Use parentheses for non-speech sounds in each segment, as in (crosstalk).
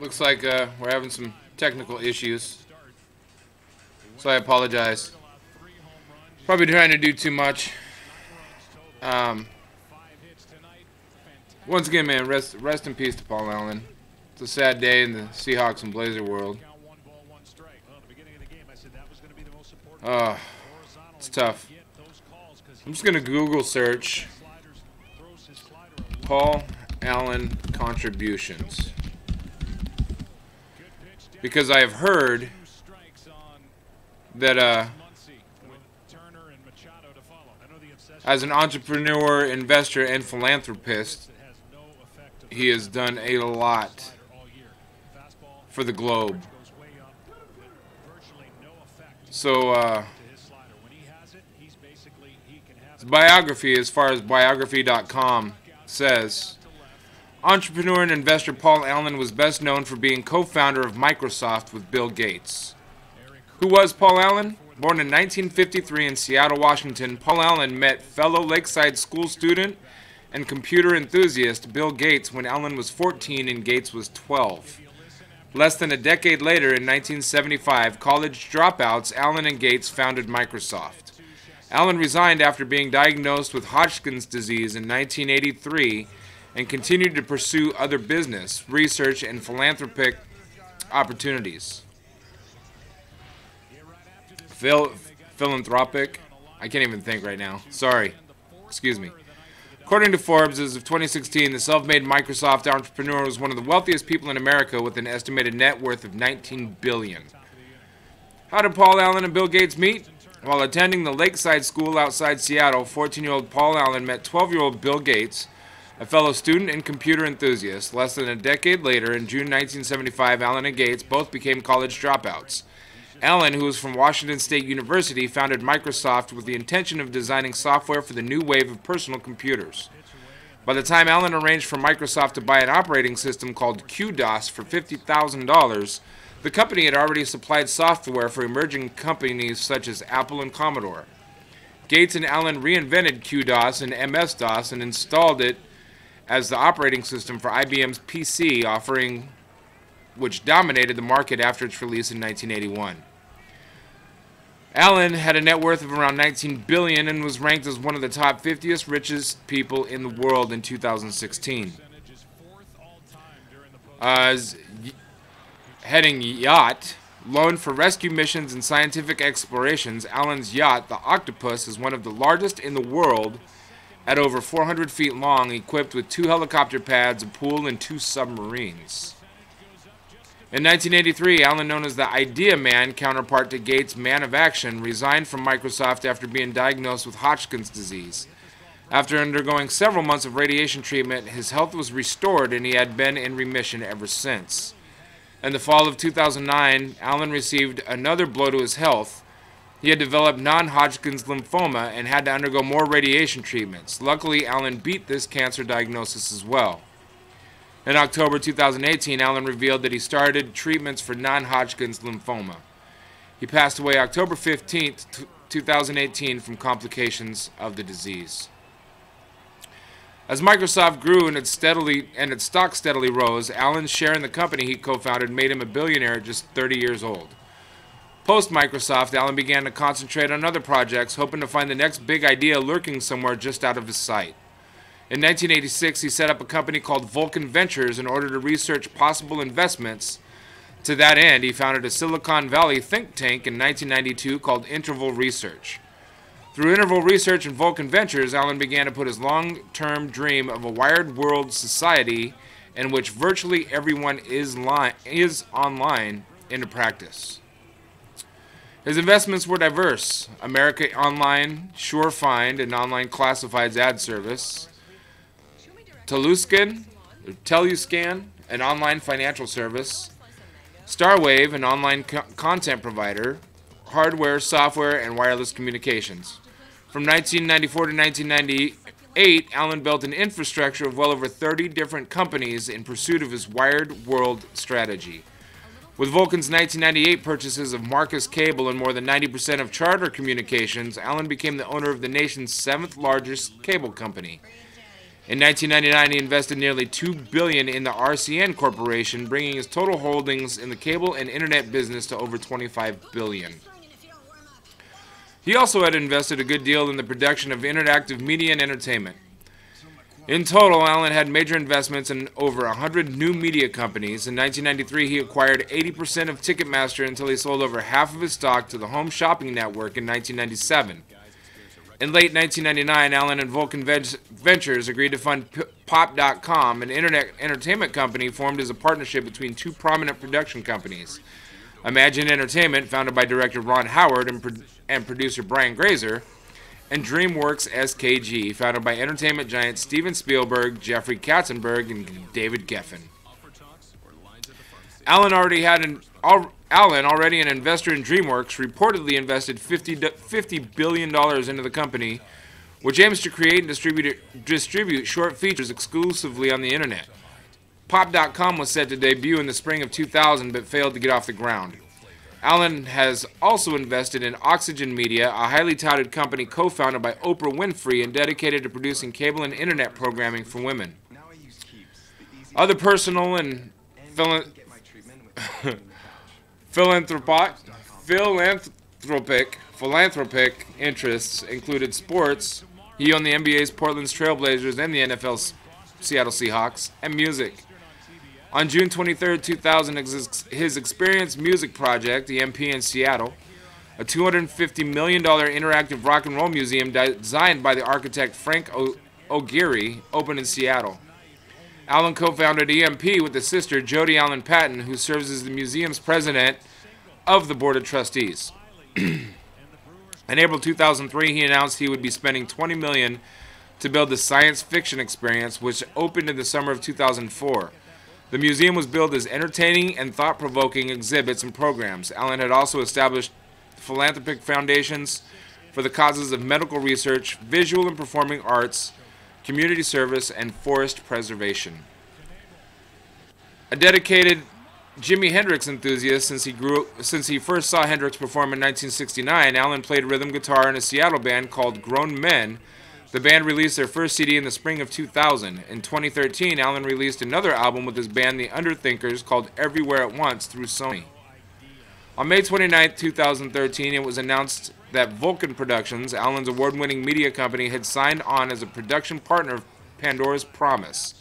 Looks like uh, we're having some technical issues. So I apologize. Probably trying to do too much. Um, once again, man, rest rest in peace to Paul Allen. It's a sad day in the Seahawks and Blazer world. Uh, it's tough. I'm just gonna Google search Paul Allen contributions because I have heard that uh, as an entrepreneur, investor, and philanthropist, he has done a lot for the globe. So, uh, his biography, as far as biography.com says, entrepreneur and investor Paul Allen was best known for being co-founder of Microsoft with Bill Gates. Who was Paul Allen? Born in 1953 in Seattle, Washington, Paul Allen met fellow Lakeside School student and computer enthusiast Bill Gates when Allen was 14 and Gates was 12. Less than a decade later, in 1975, college dropouts Allen and Gates founded Microsoft. Allen resigned after being diagnosed with Hodgkin's disease in 1983 and continued to pursue other business, research, and philanthropic opportunities. Phil, philanthropic? I can't even think right now. Sorry. Excuse me. According to Forbes, as of 2016, the self-made Microsoft entrepreneur was one of the wealthiest people in America with an estimated net worth of 19 billion. How did Paul Allen and Bill Gates meet? While attending the Lakeside School outside Seattle, 14-year-old Paul Allen met 12-year-old Bill Gates, a fellow student and computer enthusiast. Less than a decade later, in June 1975, Allen and Gates both became college dropouts. Allen, who was from Washington State University, founded Microsoft with the intention of designing software for the new wave of personal computers. By the time Allen arranged for Microsoft to buy an operating system called QDOS for $50,000, the company had already supplied software for emerging companies such as Apple and Commodore. Gates and Allen reinvented QDOS and MS-DOS and installed it as the operating system for IBM's PC offering which dominated the market after its release in 1981. Allen had a net worth of around 19 billion and was ranked as one of the top 50th richest people in the world in 2016. As heading yacht, loaned for rescue missions and scientific explorations, Allen's yacht, the Octopus, is one of the largest in the world at over 400 feet long, equipped with two helicopter pads, a pool, and two submarines. In 1983, Allen, known as the Idea Man, counterpart to Gates' Man of Action, resigned from Microsoft after being diagnosed with Hodgkin's disease. After undergoing several months of radiation treatment, his health was restored and he had been in remission ever since. In the fall of 2009, Allen received another blow to his health. He had developed non Hodgkin's lymphoma and had to undergo more radiation treatments. Luckily, Allen beat this cancer diagnosis as well. In October 2018, Allen revealed that he started treatments for non-Hodgkin's lymphoma. He passed away October 15, 2018 from complications of the disease. As Microsoft grew and its steadily and its stock steadily rose, Allen's share in the company he co-founded made him a billionaire at just 30 years old. Post Microsoft, Allen began to concentrate on other projects, hoping to find the next big idea lurking somewhere just out of his sight. In 1986, he set up a company called Vulcan Ventures in order to research possible investments. To that end, he founded a Silicon Valley think tank in 1992 called Interval Research. Through Interval Research and Vulcan Ventures, Allen began to put his long term dream of a wired world society in which virtually everyone is, is online into practice. His investments were diverse America Online, SureFind, an online classifieds ad service, Teluscan, Teluscan, an online financial service, Starwave, an online co content provider, hardware, software, and wireless communications. From 1994 to 1998, Allen built an infrastructure of well over 30 different companies in pursuit of his wired world strategy. With Vulcan's 1998 purchases of Marcus Cable and more than 90% of Charter Communications, Allen became the owner of the nation's seventh largest cable company. In 1999, he invested nearly 2 billion in the RCN Corporation, bringing his total holdings in the cable and internet business to over $25 billion. He also had invested a good deal in the production of interactive media and entertainment. In total, Allen had major investments in over 100 new media companies. In 1993, he acquired 80% of Ticketmaster until he sold over half of his stock to the Home Shopping Network in 1997. In late 1999, Allen and Vulcan Ventures agreed to fund Pop.com, an internet entertainment company formed as a partnership between two prominent production companies. Imagine Entertainment, founded by director Ron Howard and, and producer Brian Grazer, and DreamWorks SKG, founded by entertainment giants Steven Spielberg, Jeffrey Katzenberg, and David Geffen. Allen already had an Allen, already an investor in DreamWorks, reportedly invested 50, $50 billion into the company, which aims to create and distribute, distribute short features exclusively on the internet. Pop.com was set to debut in the spring of 2000 but failed to get off the ground. Allen has also invested in Oxygen Media, a highly touted company co founded by Oprah Winfrey and dedicated to producing cable and internet programming for women. Other personal and (laughs) Philanthropic, philanthropic, philanthropic interests included sports. He owned the NBA's Portland Trailblazers and the NFL's Seattle Seahawks, and music. On June 23, 2000, his Experience Music Project, the MP in Seattle, a $250 million interactive rock and roll museum designed by the architect Frank O. Gehry, opened in Seattle. Allen co-founded EMP with his sister Jody Allen Patton, who serves as the museum's president of the board of trustees. (clears throat) in April 2003, he announced he would be spending 20 million to build the science fiction experience, which opened in the summer of 2004. The museum was billed as entertaining and thought-provoking exhibits and programs. Allen had also established philanthropic foundations for the causes of medical research, visual and performing arts, community service, and forest preservation. A dedicated Jimi Hendrix enthusiast since he grew since he first saw Hendrix perform in 1969, Allen played rhythm guitar in a Seattle band called Grown Men. The band released their first CD in the spring of 2000. In 2013, Allen released another album with his band The Underthinkers called Everywhere at Once through Sony. On May 29, 2013, it was announced that Vulcan Productions, Allen's award winning media company, had signed on as a production partner of Pandora's Promise,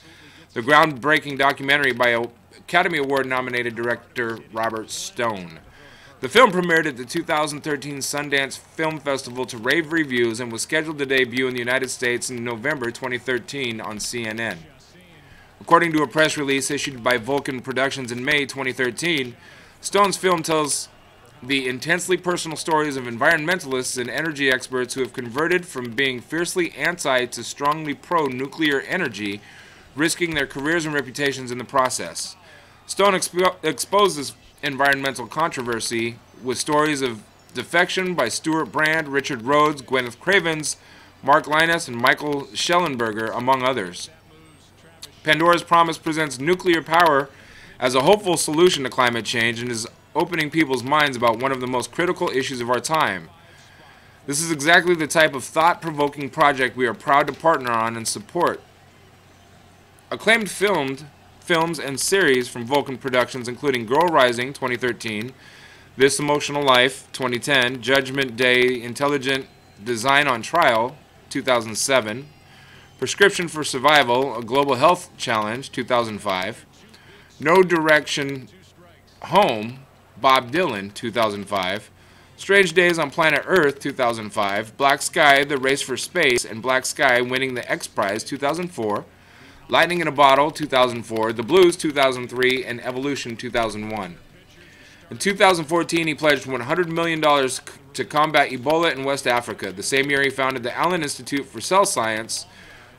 the groundbreaking documentary by Academy Award nominated director Robert Stone. The film premiered at the 2013 Sundance Film Festival to rave reviews and was scheduled to debut in the United States in November 2013 on CNN. According to a press release issued by Vulcan Productions in May 2013, Stone's film tells the intensely personal stories of environmentalists and energy experts who have converted from being fiercely anti to strongly pro nuclear energy, risking their careers and reputations in the process. Stone expo- exposes environmental controversy with stories of defection by Stewart Brand, Richard Rhodes, Gwyneth Cravens, Mark Lynas, and Michael Shellenberger, among others. Pandora's Promise presents nuclear power as a hopeful solution to climate change and is opening people's minds about one of the most critical issues of our time. This is exactly the type of thought provoking project we are proud to partner on and support. Acclaimed filmed films and series from Vulcan Productions, including Girl Rising 2013, This Emotional Life 2010, Judgment Day Intelligent Design on Trial 2007, Prescription for Survival, A Global Health Challenge 2005, No Direction Home Bob Dylan, 2005. Strange Days on Planet Earth, 2005. Black Sky, The Race for Space, and Black Sky winning the X Prize, 2004. Lightning in a Bottle, 2004. The Blues, 2003. And Evolution, 2001. In 2014, he pledged $100 million to combat Ebola in West Africa. The same year, he founded the Allen Institute for Cell Science,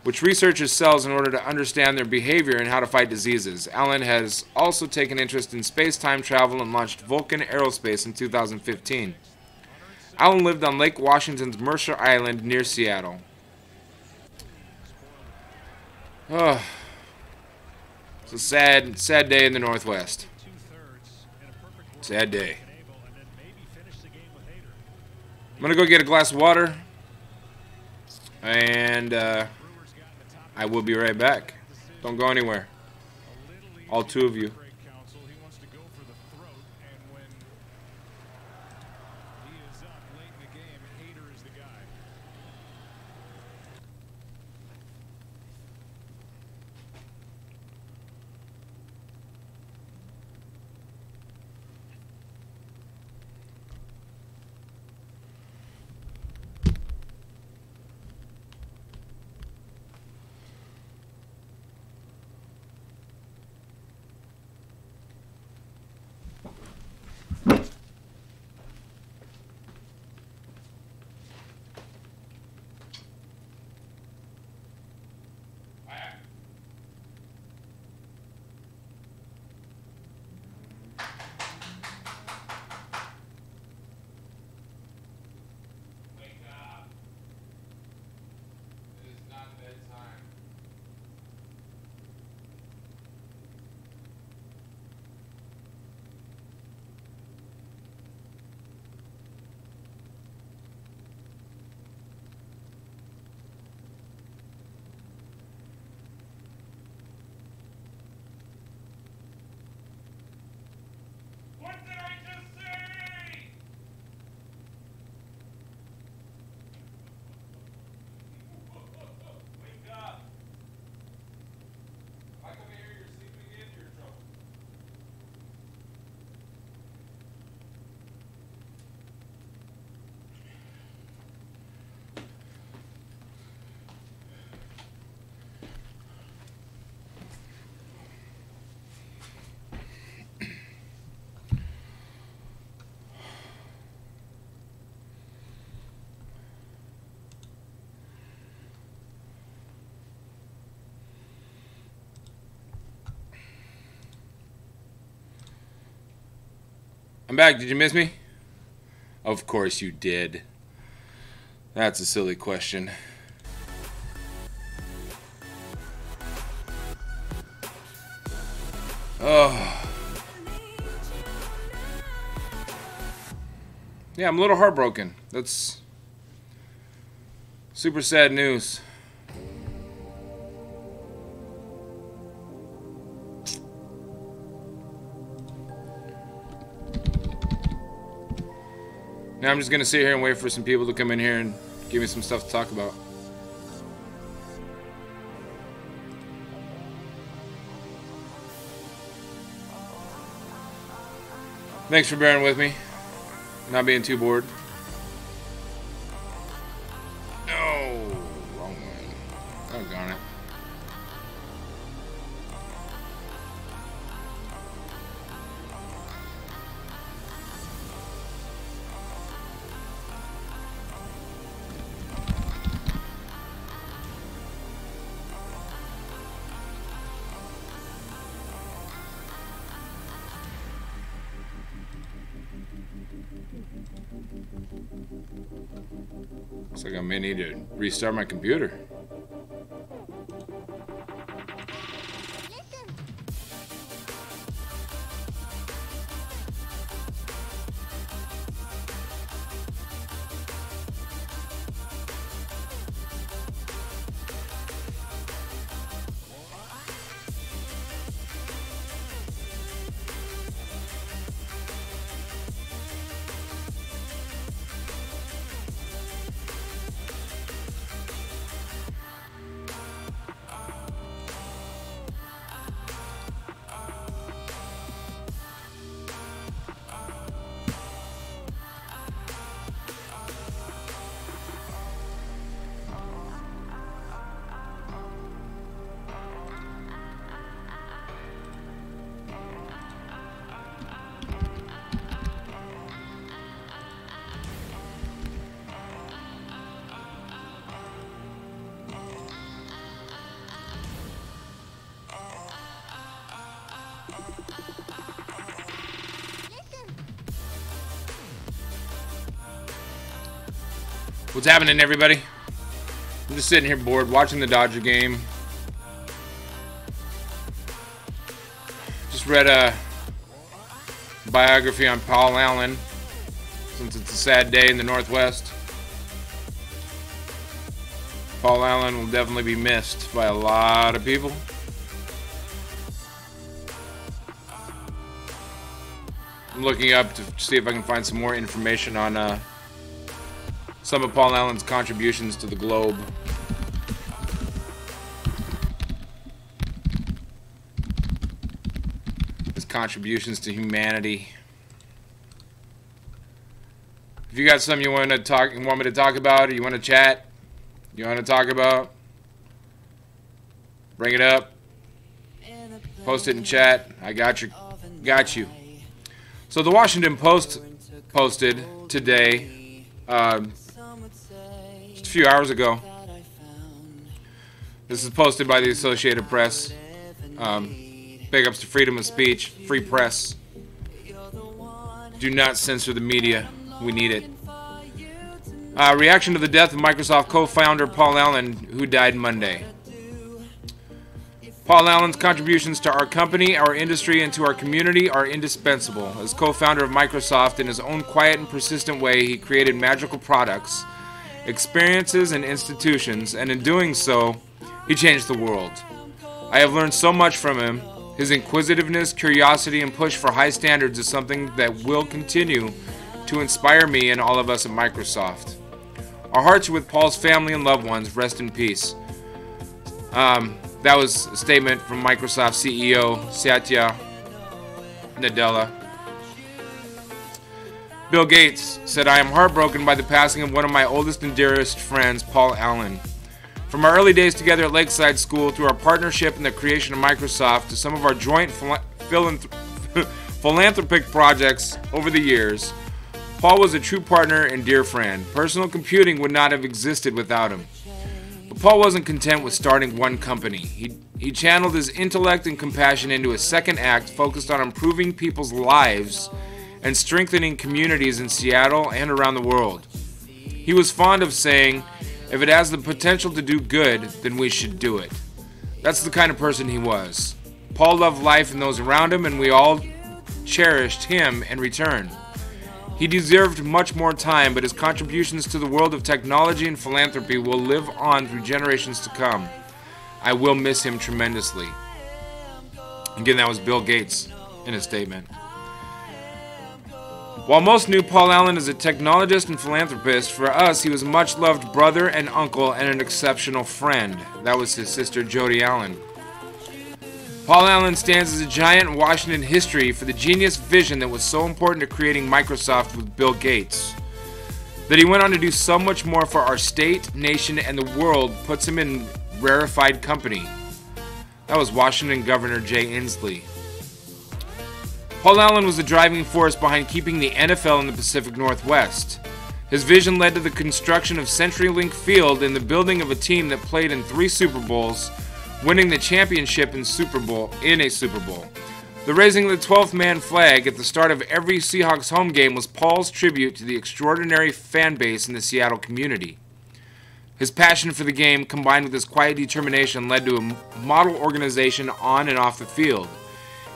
which researches cells in order to understand their behavior and how to fight diseases. Allen has also taken interest in space time travel and launched Vulcan Aerospace in 2015. Allen lived on Lake Washington's Mercer Island near Seattle. Oh, it's a sad, sad day in the Northwest. Sad day. I'm gonna go get a glass of water and. Uh, I will be right back. Don't go anywhere. All two of you. I'm back. Did you miss me? Of course you did. That's a silly question. Oh. Yeah, I'm a little heartbroken. That's super sad news. Now I'm just gonna sit here and wait for some people to come in here and give me some stuff to talk about. Thanks for bearing with me. Not being too bored. Restart my computer. What's happening, everybody? I'm just sitting here bored, watching the Dodger game. Just read a biography on Paul Allen, since it's a sad day in the Northwest. Paul Allen will definitely be missed by a lot of people. I'm looking up to see if I can find some more information on uh, some of Paul Allen's contributions to the globe. His contributions to humanity. If you got something you want to talk, want me to talk about, or you want to chat, you want to talk about, bring it up. Post it in chat. I got you. Got you. So the Washington Post posted today, a few hours ago. This is posted by the Associated Press. Um, big ups to freedom of speech, free press. Do not censor the media. We need it. Uh, reaction to the death of Microsoft co-founder Paul Allen, who died Monday. Paul Allen's contributions to our company, our industry, and to our community are indispensable. As co founder of Microsoft, in his own quiet and persistent way, he created magical products, experiences, and institutions, and in doing so, he changed the world. I have learned so much from him. His inquisitiveness, curiosity, and push for high standards is something that will continue to inspire me and all of us at Microsoft. Our hearts are with Paul's family and loved ones. Rest in peace. Um, that was a statement from Microsoft CEO Satya Nadella. Bill Gates said, I am heartbroken by the passing of one of my oldest and dearest friends, Paul Allen. From our early days together at Lakeside School, through our partnership in the creation of Microsoft, to some of our joint (laughs) philanthropic projects over the years, Paul was a true partner and dear friend. Personal computing would not have existed without him. But Paul wasn't content with starting one company. He, he channeled his intellect and compassion into a second act focused on improving people's lives and strengthening communities in Seattle and around the world. He was fond of saying, if it has the potential to do good, then we should do it. That's the kind of person he was. Paul loved life and those around him, and we all cherished him in return. He deserved much more time, but his contributions to the world of technology and philanthropy will live on through generations to come. I will miss him tremendously. Again, that was Bill Gates in a statement. While most knew Paul Allen as a technologist and philanthropist, for us he was a much loved brother and uncle and an exceptional friend. That was his sister Jody Allen. Paul Allen stands as a giant in Washington history for the genius vision that was so important to creating Microsoft with Bill Gates. That he went on to do so much more for our state, nation, and the world puts him in rarefied company. That was Washington Governor Jay Inslee. Paul Allen was the driving force behind keeping the NFL in the Pacific Northwest. His vision led to the construction of CenturyLink Field and the building of a team that played in three Super Bowls winning the championship in Super Bowl in a Super Bowl. The raising of the 12th man flag at the start of every Seahawks home game was Paul's tribute to the extraordinary fan base in the Seattle community. His passion for the game, combined with his quiet determination, led to a model organization on and off the field.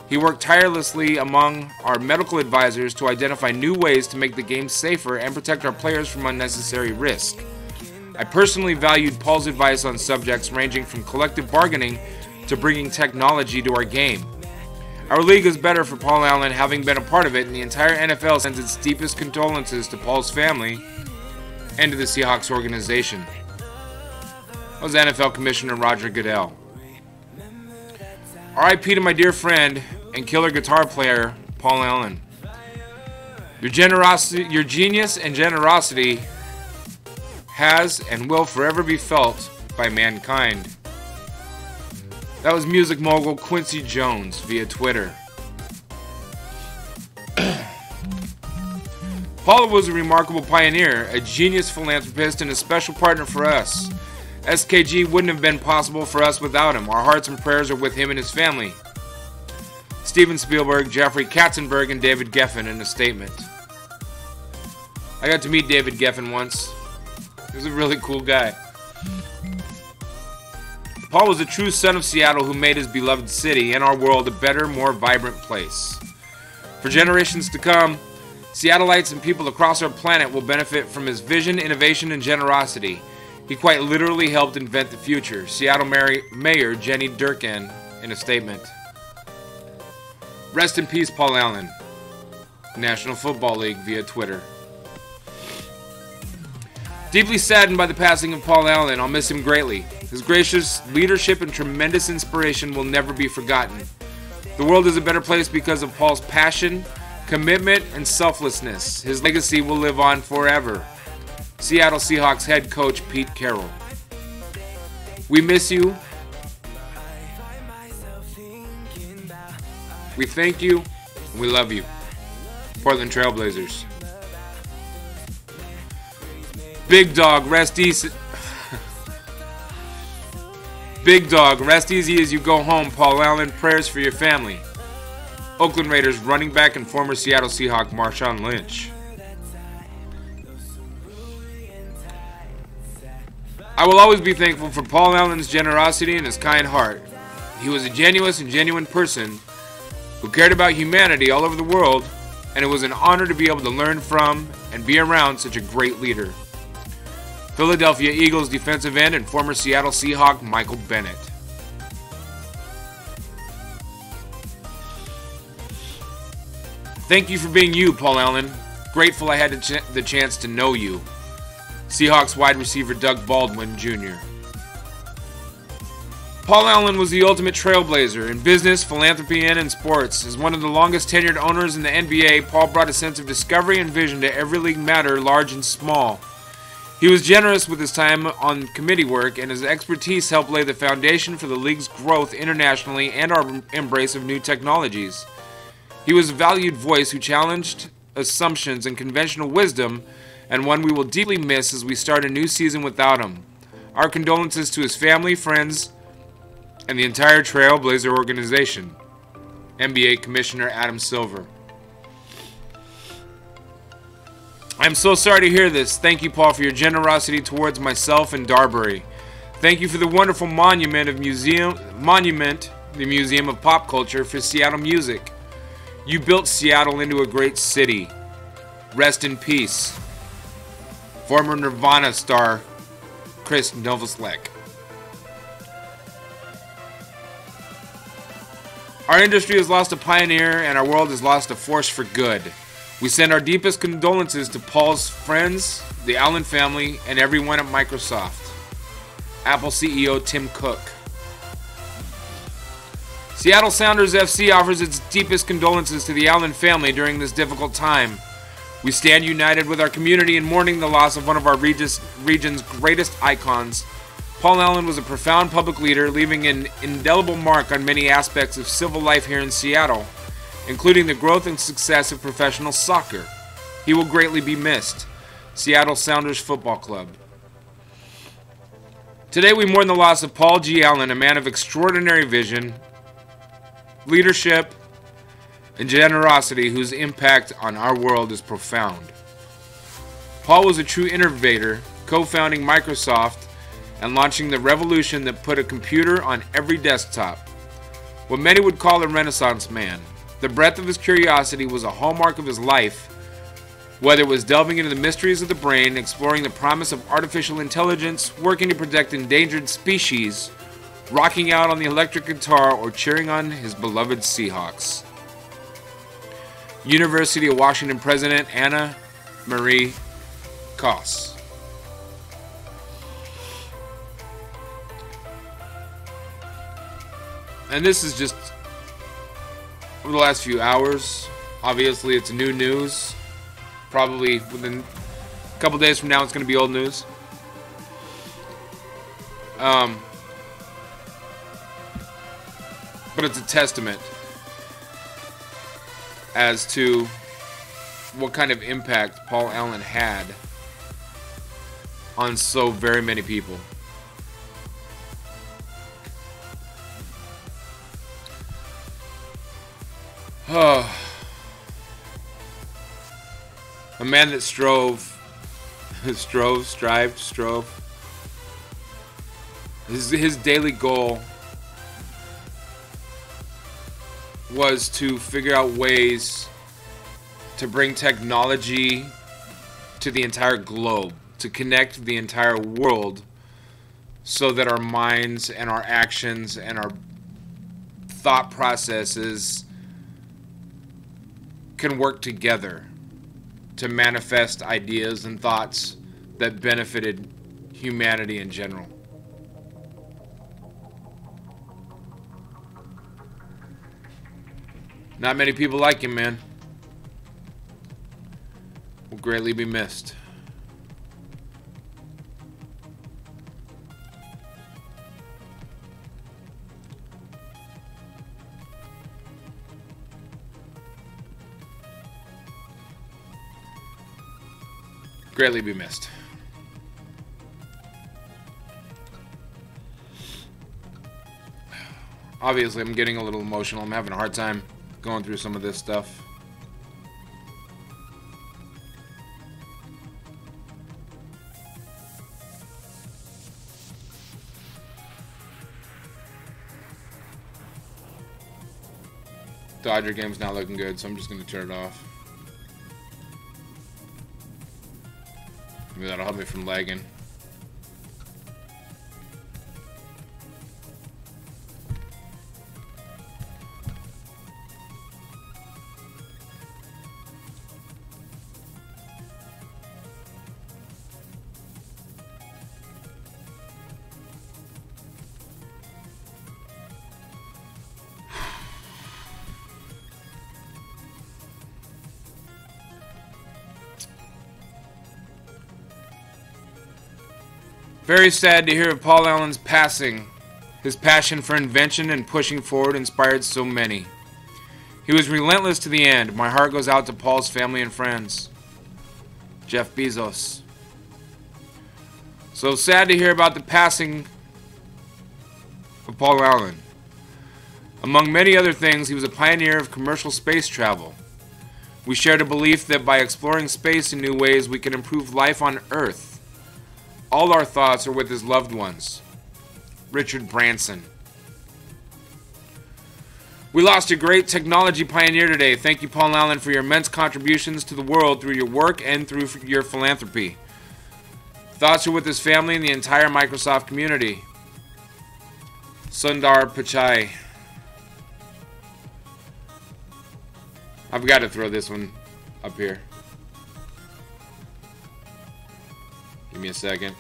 He worked tirelessly among our medical advisors to identify new ways to make the game safer and protect our players from unnecessary risk. I personally valued Paul's advice on subjects ranging from collective bargaining to bringing technology to our game. Our league is better for Paul Allen having been a part of it, and the entire NFL sends its deepest condolences to Paul's family and to the Seahawks organization. That was NFL Commissioner Roger Goodell. RIP to my dear friend and killer guitar player, Paul Allen. Your generosity, your genius and generosity has and will forever be felt by mankind. That was music mogul Quincy Jones via Twitter. (clears throat) Paula was a remarkable pioneer, a genius philanthropist, and a special partner for us. SKG wouldn't have been possible for us without him. Our hearts and prayers are with him and his family. Steven Spielberg, Jeffrey Katzenberg, and David Geffen in a statement. I got to meet David Geffen once. He was a really cool guy. Paul was a true son of Seattle who made his beloved city and our world a better, more vibrant place. For generations to come, Seattleites and people across our planet will benefit from his vision, innovation, and generosity. He quite literally helped invent the future. Seattle Mayor Jenny Durkan in a statement. Rest in peace, Paul Allen. National Football League via Twitter. Deeply saddened by the passing of Paul Allen, I'll miss him greatly. His gracious leadership and tremendous inspiration will never be forgotten. The world is a better place because of Paul's passion, commitment, and selflessness. His legacy will live on forever. Seattle Seahawks head coach Pete Carroll. We miss you. We thank you. we love you. Portland Trailblazers. Big dog, rest easy. (laughs) Big dog, rest easy as you go home. Paul Allen, prayers for your family. Oakland Raiders running back and former Seattle Seahawk Marshawn Lynch. I will always be thankful for Paul Allen's generosity and his kind heart. He was a genuine and genuine person who cared about humanity all over the world, and it was an honor to be able to learn from and be around such a great leader. Philadelphia Eagles defensive end and former Seattle Seahawk Michael Bennett. Thank you for being you, Paul Allen. Grateful I had the chance to know you. Seahawks wide receiver Doug Baldwin Jr. Paul Allen was the ultimate trailblazer in business, philanthropy, and in sports. As one of the longest tenured owners in the NBA, Paul brought a sense of discovery and vision to every league matter, large and small. He was generous with his time on committee work, and his expertise helped lay the foundation for the league's growth internationally and our embrace of new technologies. He was a valued voice who challenged assumptions and conventional wisdom and one we will deeply miss as we start a new season without him. Our condolences to his family, friends, and the entire Trailblazer organization. NBA Commissioner Adam Silver. I'm so sorry to hear this. Thank you, Paul, for your generosity towards myself and Darbury. Thank you for the wonderful monument of museum monument, the Museum of Pop Culture for Seattle music. You built Seattle into a great city. Rest in peace former Nirvana star Chris Novoselic. Our industry has lost a pioneer and our world has lost a force for good. We send our deepest condolences to Paul's friends, the Allen family, and everyone at Microsoft. Apple CEO Tim Cook. Seattle Sounders FC offers its deepest condolences to the Allen family during this difficult time. We stand united with our community in mourning the loss of one of our region's greatest icons. Paul Allen was a profound public leader, leaving an indelible mark on many aspects of civil life here in Seattle, including the growth and success of professional soccer. He will greatly be missed. Seattle Sounders Football Club. Today we mourn the loss of Paul G. Allen, a man of extraordinary vision, leadership, and generosity whose impact on our world is profound. Paul was a true innovator, co founding Microsoft and launching the revolution that put a computer on every desktop. What many would call a Renaissance man. The breadth of his curiosity was a hallmark of his life, whether it was delving into the mysteries of the brain, exploring the promise of artificial intelligence, working to protect endangered species, rocking out on the electric guitar, or cheering on his beloved Seahawks. University of Washington President Anna Marie Koss. And this is just over the last few hours. Obviously, it's new news. Probably within a couple days from now, it's going to be old news. Um, but it's a testament as to what kind of impact Paul Allen had on so very many people. Oh. A man that strove, (laughs) strove, strived, strove. His, his daily goal was to figure out ways to bring technology to the entire globe, to connect the entire world so that our minds and our actions and our thought processes can work together to manifest ideas and thoughts that benefited humanity in general. Not many people like him, man. Will greatly be missed. Greatly be missed. Obviously, I'm getting a little emotional. I'm having a hard time going through some of this stuff. Dodger game's not looking good, so I'm just going to turn it off. That'll help me from lagging. Very sad to hear of Paul Allen's passing. His passion for invention and pushing forward inspired so many. He was relentless to the end. My heart goes out to Paul's family and friends. Jeff Bezos. So sad to hear about the passing of Paul Allen. Among many other things, he was a pioneer of commercial space travel. We shared a belief that by exploring space in new ways, we can improve life on Earth. All our thoughts are with his loved ones. Richard Branson. We lost a great technology pioneer today. Thank you, Paul Allen, for your immense contributions to the world through your work and through your philanthropy. Thoughts are with his family and the entire Microsoft community. Sundar Pichai. I've got to throw this one up here. Give me a second.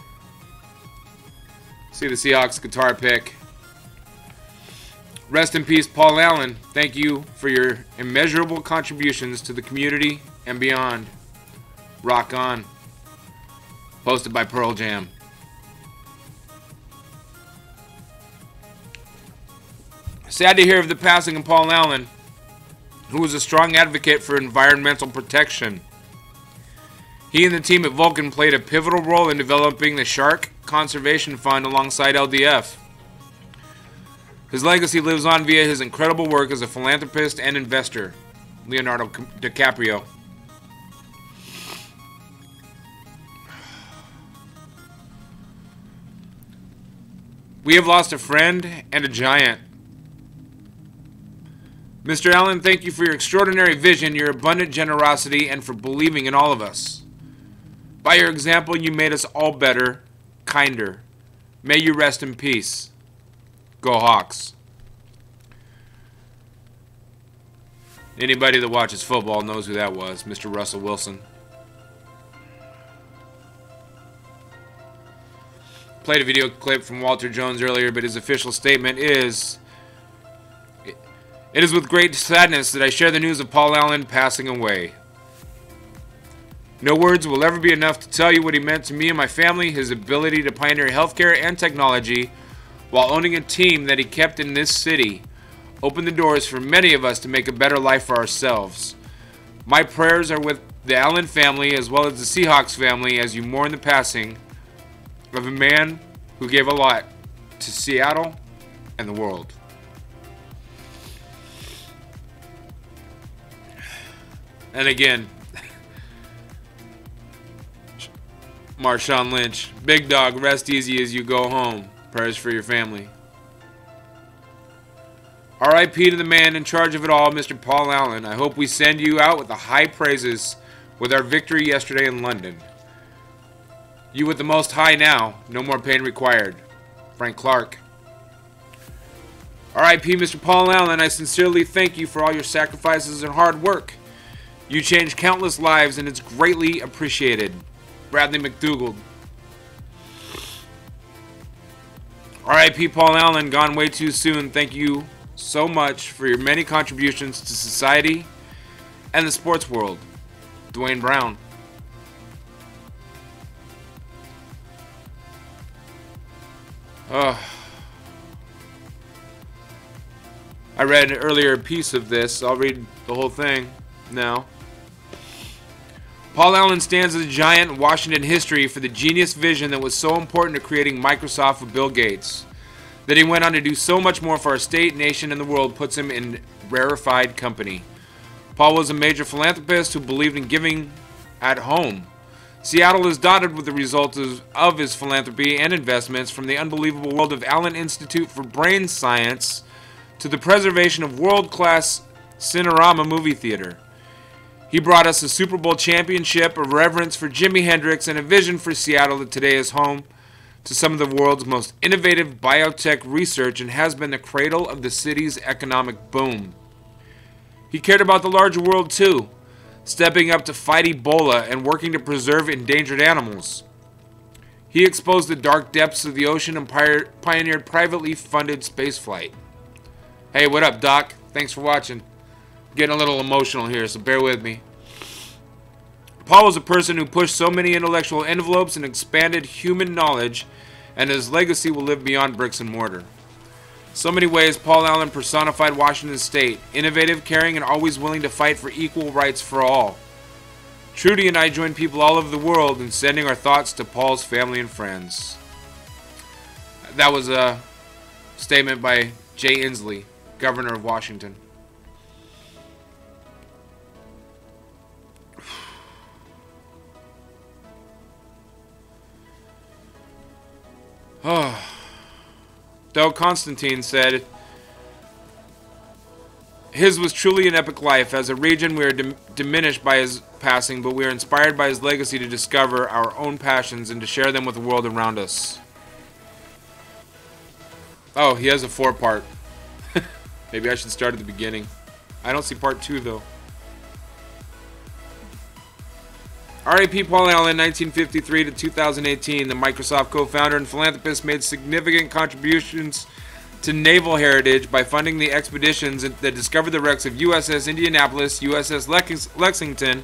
See the Seahawks guitar pick. Rest in peace, Paul Allen. Thank you for your immeasurable contributions to the community and beyond. Rock on. Posted by Pearl Jam. Sad to hear of the passing of Paul Allen, who was a strong advocate for environmental protection. He and the team at Vulcan played a pivotal role in developing the Shark Conservation Fund alongside LDF. His legacy lives on via his incredible work as a philanthropist and investor, Leonardo DiCaprio. We have lost a friend and a giant. Mr. Allen, thank you for your extraordinary vision, your abundant generosity, and for believing in all of us. By your example, you made us all better, kinder. May you rest in peace. Go Hawks. Anybody that watches football knows who that was, Mr. Russell Wilson. Played a video clip from Walter Jones earlier, but his official statement is It is with great sadness that I share the news of Paul Allen passing away. No words will ever be enough to tell you what he meant to me and my family, his ability to pioneer healthcare and technology while owning a team that he kept in this city opened the doors for many of us to make a better life for ourselves. My prayers are with the Allen family as well as the Seahawks family as you mourn the passing of a man who gave a lot to Seattle and the world. And again, Marshawn Lynch. Big dog, rest easy as you go home. Prayers for your family. RIP to the man in charge of it all, Mr. Paul Allen. I hope we send you out with the high praises with our victory yesterday in London. You with the most high now, no more pain required. Frank Clark. R.I.P. Mr. Paul Allen, I sincerely thank you for all your sacrifices and hard work. You changed countless lives and it's greatly appreciated. Bradley McDougald. R.I.P. Paul Allen, gone way too soon. Thank you so much for your many contributions to society and the sports world. Dwayne Brown. Ugh. I read an earlier piece of this. I'll read the whole thing now. Paul Allen stands as a giant in Washington history for the genius vision that was so important to creating Microsoft with Bill Gates. That he went on to do so much more for our state, nation, and the world puts him in rarefied company. Paul was a major philanthropist who believed in giving at home. Seattle is dotted with the results of, his philanthropy and investments from the unbelievable world of Allen Institute for Brain Science to the preservation of world class Cinerama movie theater. He brought us a Super Bowl championship, a reverence for Jimi Hendrix, and a vision for Seattle that today is home to some of the world's most innovative biotech research and has been the cradle of the city's economic boom. He cared about the larger world too, stepping up to fight Ebola and working to preserve endangered animals. He exposed the dark depths of the ocean and pioneered privately funded spaceflight. Hey, what up, Doc? Thanks for watching. Getting a little emotional here, so bear with me. Paul was a person who pushed so many intellectual envelopes and expanded human knowledge, and his legacy will live beyond bricks and mortar. So many ways, Paul Allen personified Washington State, innovative, caring, and always willing to fight for equal rights for all. Trudy and I join people all over the world in sending our thoughts to Paul's family and friends. That was a statement by Jay Inslee, Governor of Washington. Oh. Dow Constantine said, His was truly an epic life. As a region, we are dim diminished by his passing, but we are inspired by his legacy to discover our own passions and to share them with the world around us. Oh, he has a four part. (laughs) Maybe I should start at the beginning. I don't see part two, though. R.A.P. Paul Allen, 1953 to 2018, the Microsoft co-founder and philanthropist, made significant contributions to naval heritage by funding the expeditions that discovered the wrecks of USS Indianapolis, USS Lex Lexington,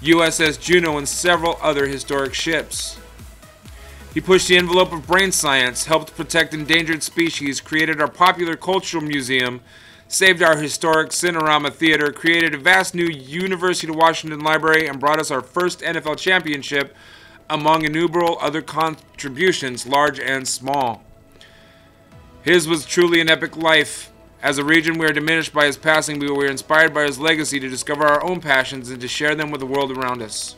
USS Juneau, and several other historic ships. He pushed the envelope of brain science, helped protect endangered species, created our popular cultural museum, saved our historic Cinerama Theater, created a vast new University of Washington library, and brought us our first NFL championship, among innumerable other contributions, large and small. His was truly an epic life. As a region, we are diminished by his passing, but we are inspired by his legacy to discover our own passions and to share them with the world around us.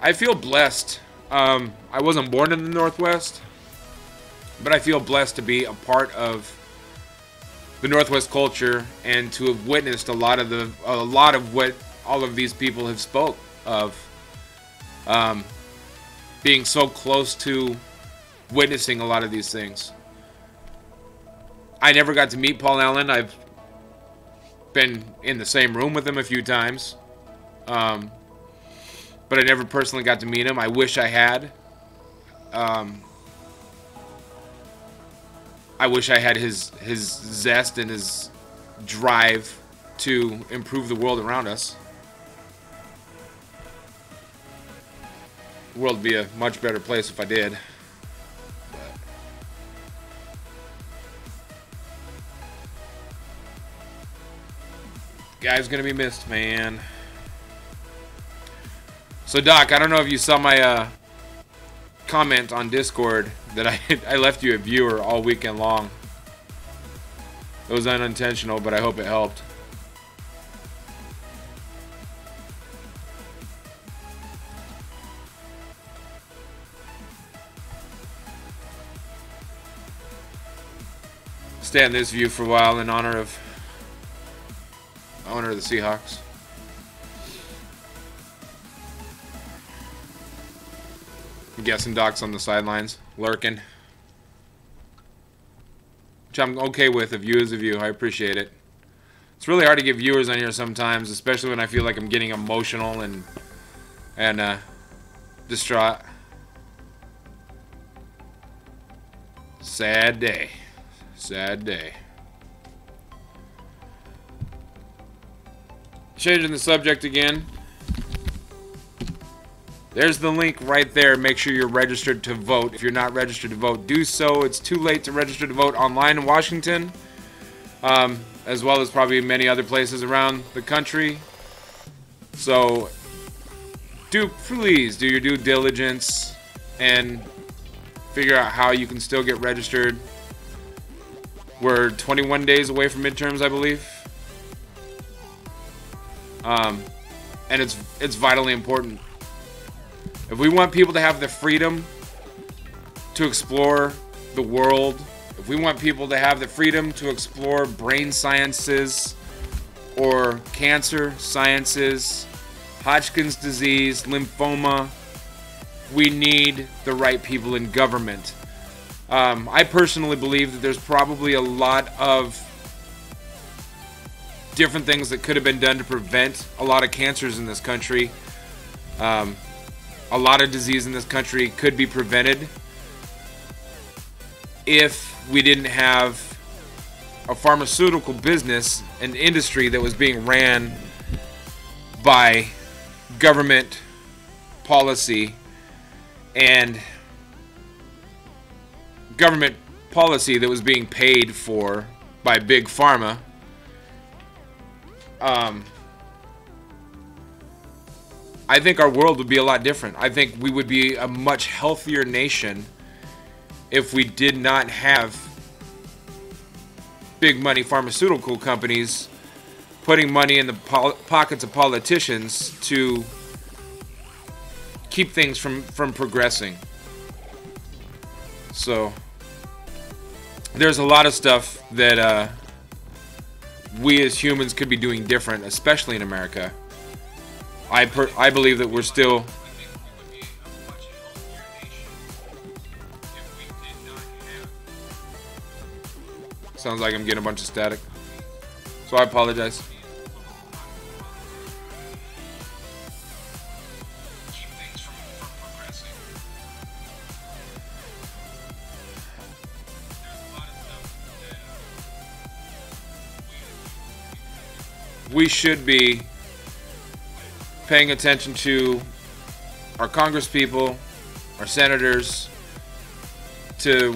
I feel blessed. Um, I wasn't born in the Northwest, but I feel blessed to be a part of the Northwest culture and to have witnessed a lot of the a lot of what all of these people have spoke of um, being so close to witnessing a lot of these things. I never got to meet Paul Allen. I've been in the same room with him a few times. Um, but I never personally got to meet him. I wish I had. Um, I wish I had his his zest and his drive to improve the world around us. The world would be a much better place if I did. Guy's gonna be missed, man. So Doc, I don't know if you saw my uh, comment on Discord that I, (laughs) I left you a viewer all weekend long. It was unintentional, but I hope it helped. Stay in this view for a while in honor of owner of the Seahawks. I'm guessing Doc's on the sidelines, lurking. Which I'm okay with. A view is a view. I appreciate it. It's really hard to get viewers on here sometimes, especially when I feel like I'm getting emotional and and uh, distraught. Sad day. Sad day. Changing the subject again. There's the link right there. Make sure you're registered to vote. If you're not registered to vote, do so. It's too late to register to vote online in Washington, um, as well as probably many other places around the country. So, do please do your due diligence and figure out how you can still get registered. We're 21 days away from midterms, I believe. Um, and it's it's vitally important if we want people to have the freedom to explore the world, if we want people to have the freedom to explore brain sciences or cancer sciences, Hodgkin's disease, lymphoma, we need the right people in government. Um, I personally believe that there's probably a lot of different things that could have been done to prevent a lot of cancers in this country. Um, a lot of disease in this country could be prevented if we didn't have a pharmaceutical business, an industry that was being ran by government policy and government policy that was being paid for by big pharma. Um, I think our world would be a lot different. I think we would be a much healthier nation if we did not have big money pharmaceutical companies putting money in the po pockets of politicians to keep things from from progressing. So there's a lot of stuff that uh, we as humans could be doing different, especially in America. I per I believe that we're still. Sounds like I'm getting a bunch of static. So I apologize. We should be paying attention to our congresspeople, our senators, to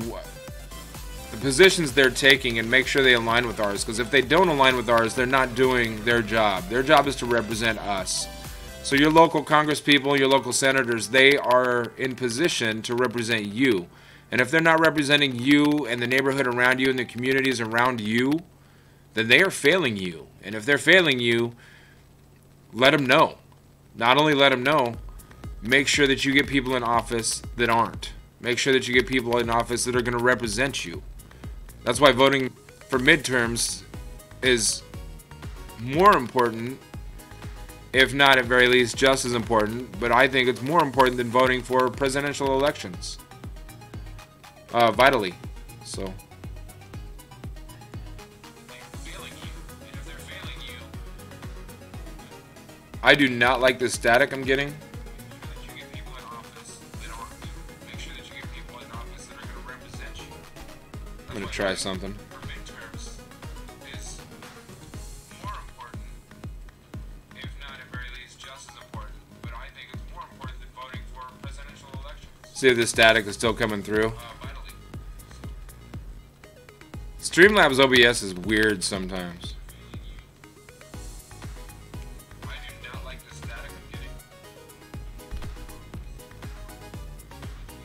the positions they're taking and make sure they align with ours. Because if they don't align with ours, they're not doing their job. Their job is to represent us. So your local congresspeople, your local senators, they are in position to represent you. And if they're not representing you and the neighborhood around you and the communities around you, then they are failing you. And if they're failing you, let them know not only let them know, make sure that you get people in office that aren't. Make sure that you get people in office that are going to represent you. That's why voting for midterms is more important, if not at very least just as important, but I think it's more important than voting for presidential elections. Uh, vitally. So. I do not like the static I'm getting. I'm gonna try something. See if the static is still coming through. Streamlabs OBS is weird sometimes.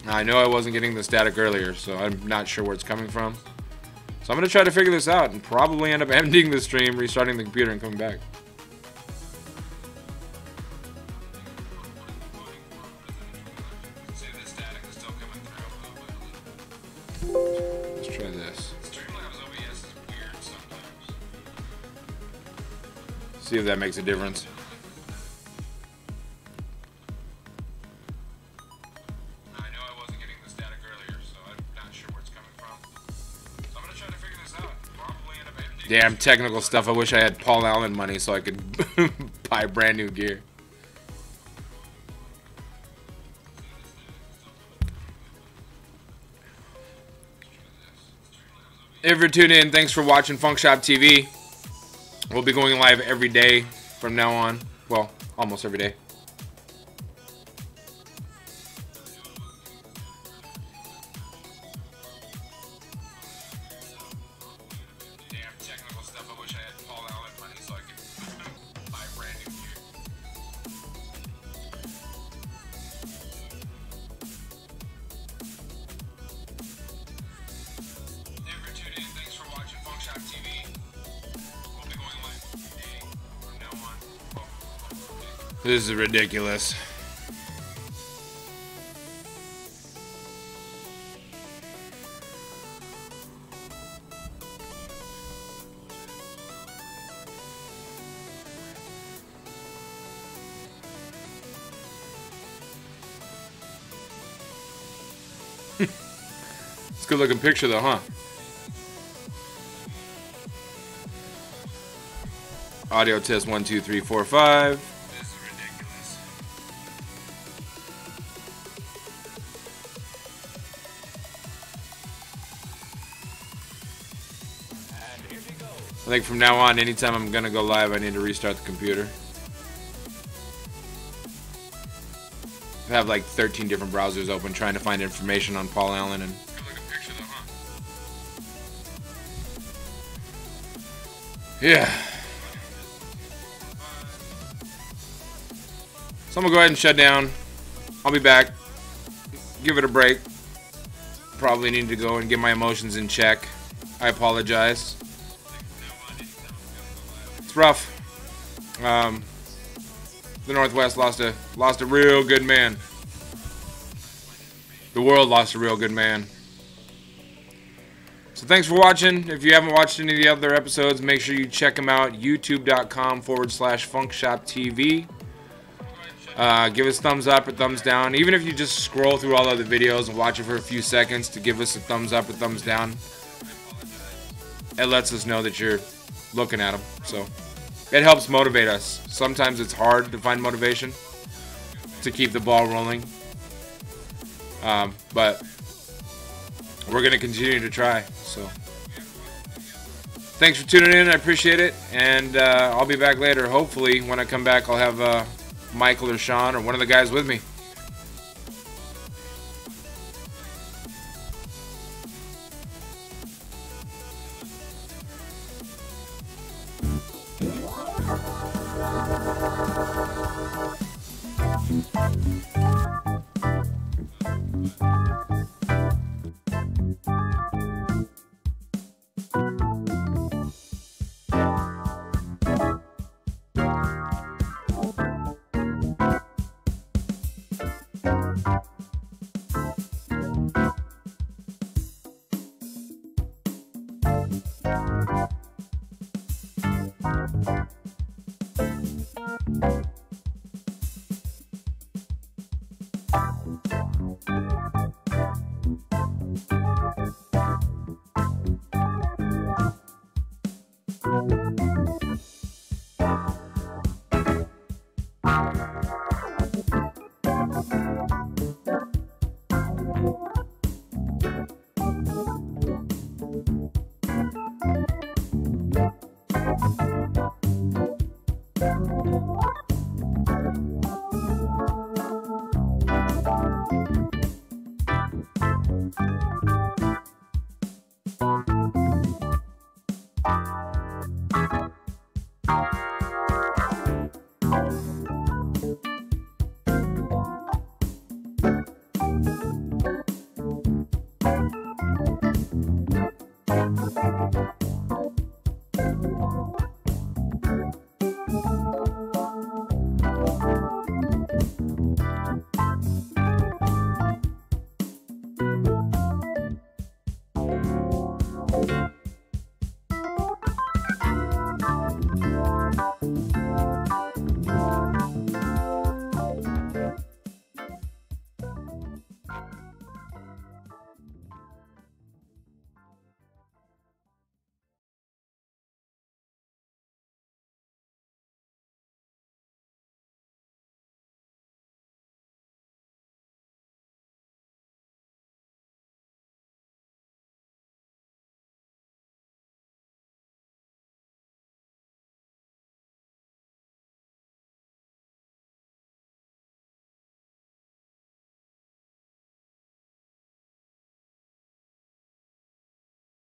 I know I wasn't getting the static earlier, so I'm not sure where it's coming from. So I'm going to try to figure this out and probably end up (laughs) ending the stream, restarting the computer, and coming back. See if that makes a difference. Damn technical stuff. I wish I had Paul Allen money so I could (laughs) buy brand new gear. If you're tuning in, thanks for watching Funk Shop TV. We'll be going live every day from now on. Well, almost every day. Is ridiculous. (laughs) it's a good looking picture though, huh? Audio test one, two, three, four, five. I think from now on, anytime I'm going to go live, I need to restart the computer. I have like 13 different browsers open trying to find information on Paul Allen and Yeah. So I'm gonna go ahead and shut down. I'll be back. Give it a break. Probably need to go and get my emotions in check. I apologize it's rough. Um, the Northwest lost a lost a real good man. The world lost a real good man. So thanks for watching. If you haven't watched any of the other episodes, make sure you check them out. YouTube.com forward slash Funkshop TV. Uh, give us thumbs up or thumbs down. Even if you just scroll through all of the videos and watch it for a few seconds to give us a thumbs up or thumbs down, it lets us know that you're looking at them. So it helps motivate us. Sometimes it's hard to find motivation to keep the ball rolling. Um, but we're going to continue to try. So thanks for tuning in. I appreciate it. And uh, I'll be back later. Hopefully, when I come back, I'll have uh, Michael or Sean or one of the guys with me.